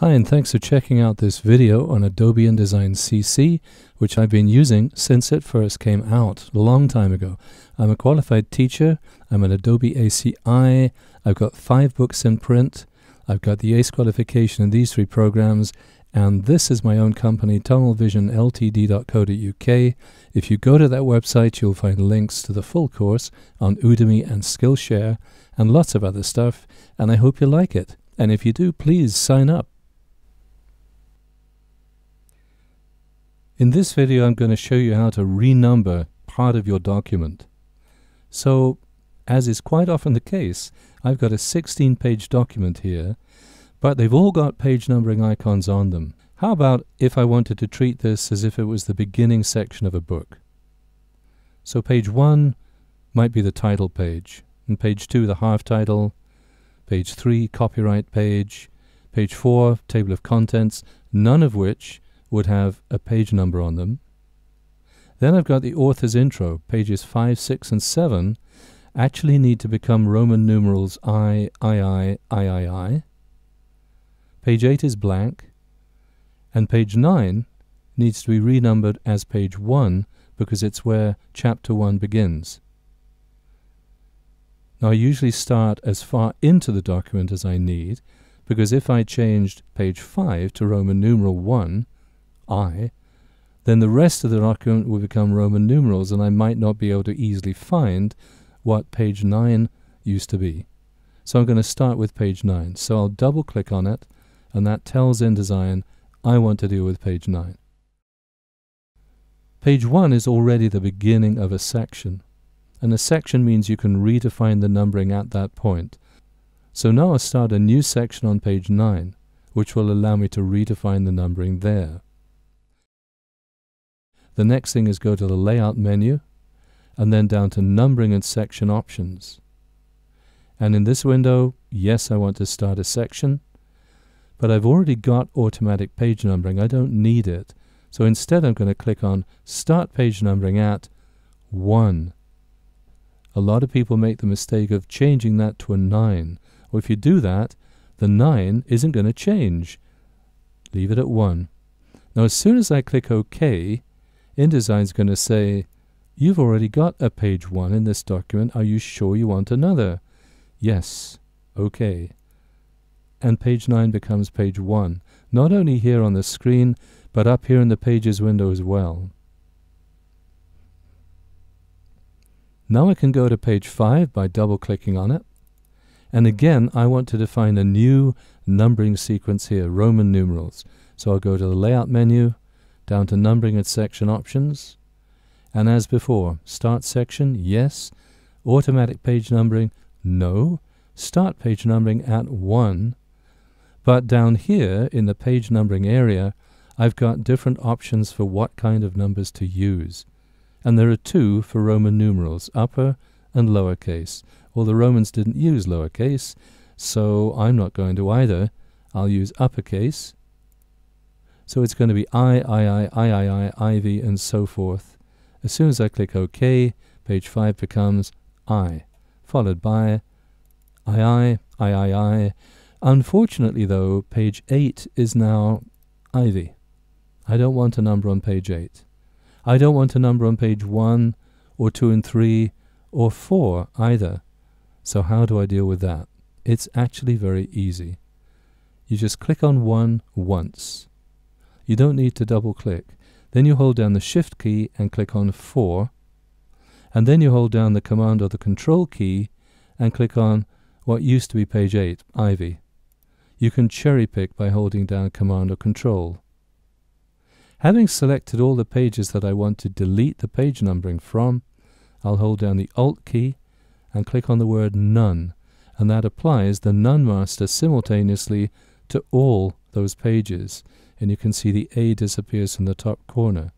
Hi and thanks for checking out this video on Adobe InDesign CC, which I've been using since it first came out a long time ago. I'm a qualified teacher, I'm an Adobe ACI, I've got five books in print, I've got the ACE qualification in these three programs, and this is my own company, tunnelvisionltd.co.uk. If you go to that website, you'll find links to the full course on Udemy and Skillshare, and lots of other stuff, and I hope you like it. And if you do, please sign up. In this video I'm going to show you how to renumber part of your document. So, as is quite often the case, I've got a 16 page document here, but they've all got page numbering icons on them. How about if I wanted to treat this as if it was the beginning section of a book? So page 1 might be the title page, and page 2 the half title, page 3 copyright page, page 4 table of contents, none of which would have a page number on them. Then I've got the author's intro, pages 5, 6, and 7 actually need to become Roman numerals I, I, I, I. Page 8 is blank, and page 9 needs to be renumbered as page 1 because it's where chapter 1 begins. Now I usually start as far into the document as I need, because if I changed page 5 to Roman numeral 1, I, then the rest of the document will become Roman numerals and I might not be able to easily find what page 9 used to be. So I'm going to start with page 9. So I'll double click on it and that tells InDesign I want to deal with page 9. Page 1 is already the beginning of a section and a section means you can redefine the numbering at that point. So now I'll start a new section on page 9 which will allow me to redefine the numbering there. The next thing is go to the Layout menu, and then down to Numbering and Section Options. And in this window, yes, I want to start a section, but I've already got automatic page numbering. I don't need it. So instead, I'm going to click on Start Page Numbering at 1. A lot of people make the mistake of changing that to a 9. Well, if you do that, the 9 isn't going to change. Leave it at 1. Now, as soon as I click OK, InDesign is going to say, You've already got a page 1 in this document. Are you sure you want another? Yes. OK. And page 9 becomes page 1, not only here on the screen, but up here in the Pages window as well. Now I can go to page 5 by double-clicking on it. And again, I want to define a new numbering sequence here, Roman numerals. So I'll go to the Layout menu, down to numbering and section options. And as before, start section, yes. Automatic page numbering, no. Start page numbering at 1. But down here in the page numbering area, I've got different options for what kind of numbers to use. And there are two for Roman numerals, upper and lowercase. Well, the Romans didn't use lowercase, so I'm not going to either. I'll use uppercase, so it's going to be I, I, I, I, I, I, Ivy, and so forth. As soon as I click OK, page 5 becomes I, followed by I, I, I, I, I. Unfortunately, though, page 8 is now Ivy. I don't want a number on page 8. I don't want a number on page 1, or 2 and 3, or 4 either. So how do I deal with that? It's actually very easy. You just click on 1 once you don't need to double click. Then you hold down the Shift key and click on 4. And then you hold down the Command or the Control key and click on what used to be page 8, Ivy. You can cherry pick by holding down Command or Control. Having selected all the pages that I want to delete the page numbering from, I'll hold down the Alt key and click on the word None, and that applies the None master simultaneously to all those pages and you can see the A disappears in the top corner.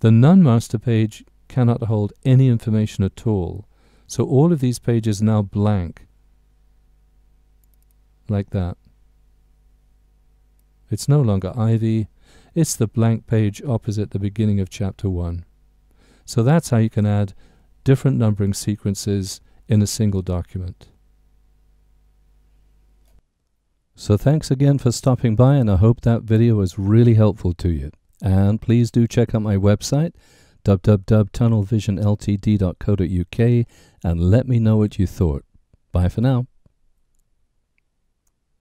The None master page cannot hold any information at all, so all of these pages are now blank, like that. It's no longer Ivy, it's the blank page opposite the beginning of chapter 1. So that's how you can add different numbering sequences in a single document. So thanks again for stopping by and I hope that video was really helpful to you. And please do check out my website www.tunnelvisionltd.co.uk and let me know what you thought. Bye for now.